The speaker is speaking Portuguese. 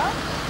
Hã?